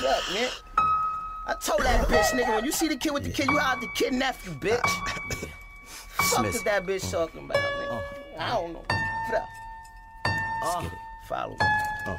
Fuck, man. I told that bitch, nigga, when you see the kid with the kid, you out the kid nephew, bitch. Fuck is that bitch talking about, man? I don't know. Fuck. Uh, follow me.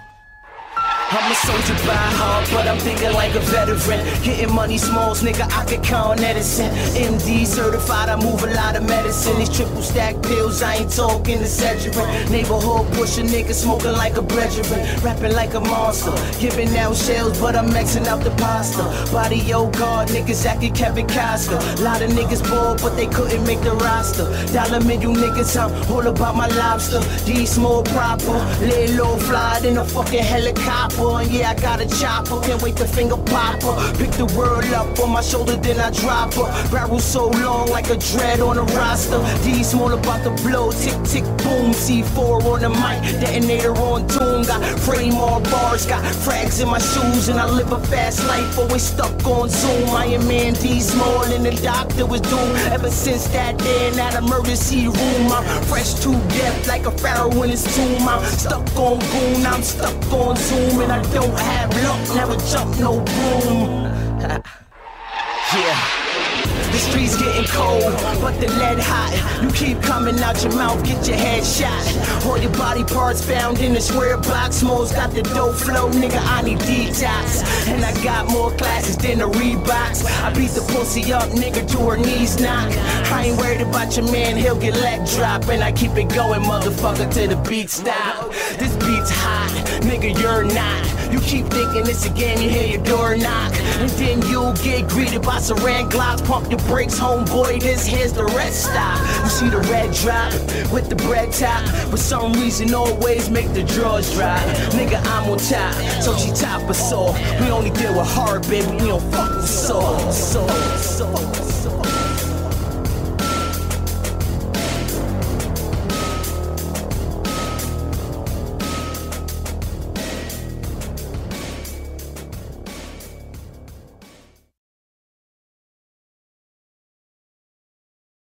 I'm a soldier by heart, but I'm thinking like a veteran. Getting money Smallz, nigga, I could count Edison. MD certified, I move a lot of medicine. These triple stack pills, I ain't talking Excedrin. Neighborhood pusher, nigga, smoking like a brethren. Rapping like a monster. Giving out shells, but I'm maxing out the pasta. Body, oh yo, guard, niggas acting Kevin Costner. Lot of niggas bored, but they couldn't make the roster. Dollar menu niggas, I'm all about my lobster. These small proper, lay low, fly in a fucking helicopter. And yeah, I got a chopper, can't wait to finger pop her. Pick the world up on my shoulder, then I drop her. Barrel so long like a dread on a roster. D small about the blow, tick tick boom. C4 on the mic, detonator on tune. Got frame on bars, got frags in my shoes, and I live a fast life, always stuck on Zoom. Iron Man D small, and the doctor was doomed. Ever since that day in that emergency room, I'm fresh to death like a pharaoh in his tomb. I'm stuck on goon, I'm stuck on Zoom, I don't have luck, never jump no broom. yeah. The streets getting cold, but the lead hot. You keep coming out your mouth, get your head shot. All your body parts found in a square box. Mo's got the dope flow, nigga. I need detox. And I got more classes than the Reeboks. I beat the pussy up, nigga, to her knees knock. I ain't worried about your man, he'll get leg drop. And I keep it going, motherfucker, till the beat stop. This beat's hot, nigga, you're not. You keep thinking a game, you hear your door knock. And then you'll get greeted by saran glocks. Pump your brakes, homeboy, this here's the red stop. You see the red drop with the bread top. For some reason, always make the drawers dry. Nigga, I'm on top, so she top us off. We only deal with hard, baby, we don't fuck with soul. So, so, so.